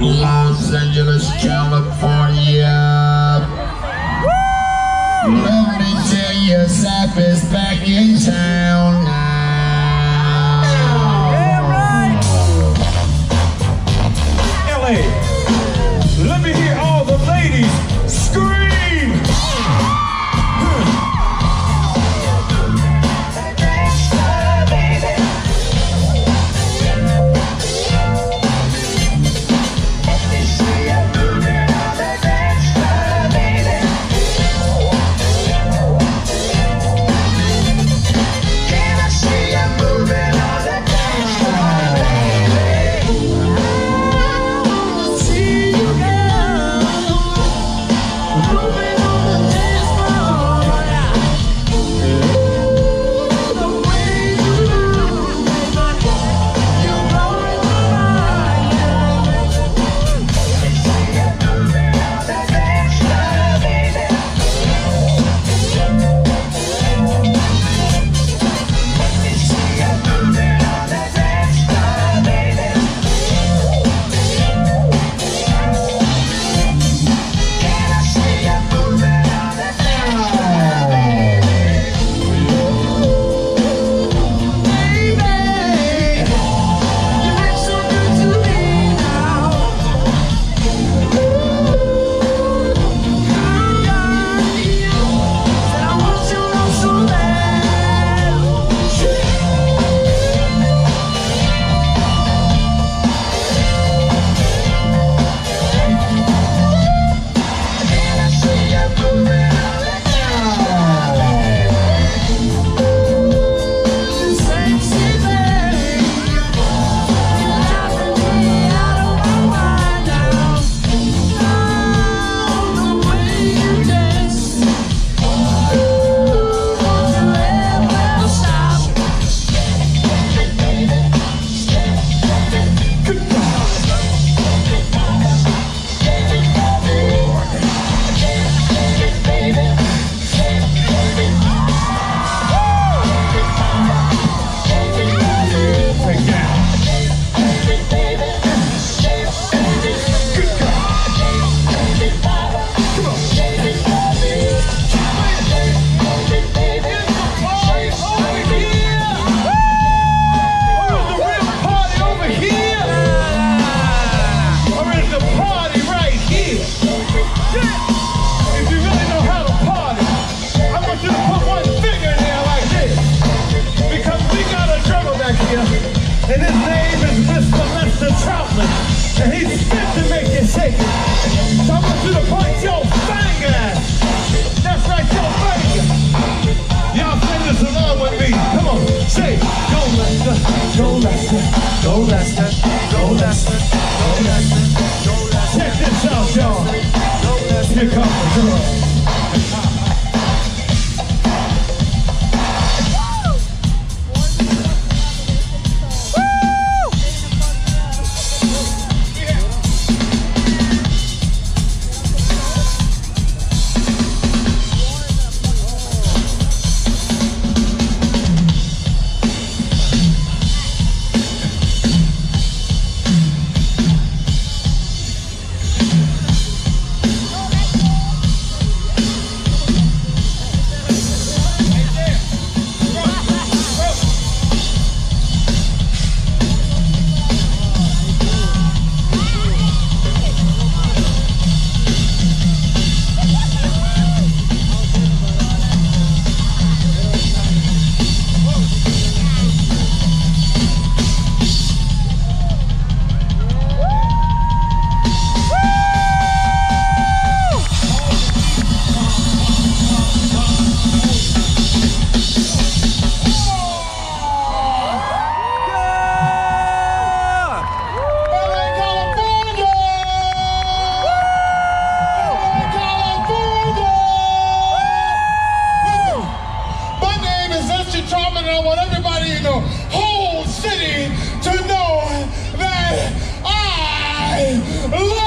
Los Angeles, California. Woo! Let me tell you, Zapp is back in Time. Mr. Troutman. And he's fit to make you shake it. So I want you to point your finger. That's right, your finger. Y'all sing this along with me. Come on, say, go Lester, go Lester, go Lester, go Lester, go Lester, go Lester. Check this out, y'all. Here comes the girl. and I want everybody in the whole city to know that I love